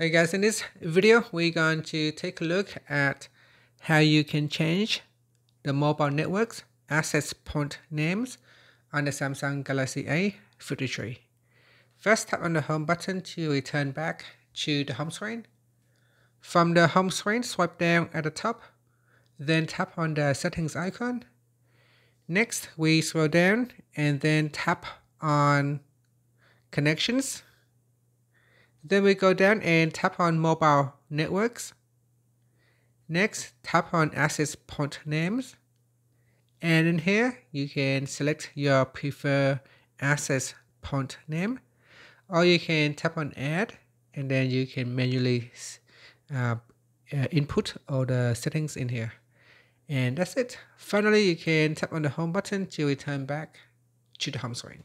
Hey guys, in this video, we're going to take a look at how you can change the mobile network's access point names on the Samsung Galaxy A53. First, tap on the home button to return back to the home screen. From the home screen, swipe down at the top, then tap on the settings icon. Next, we scroll down and then tap on connections then we go down and tap on mobile networks. Next, tap on access point names. And in here, you can select your preferred access point name. Or you can tap on add and then you can manually uh, uh, input all the settings in here. And that's it. Finally, you can tap on the home button to return back to the home screen.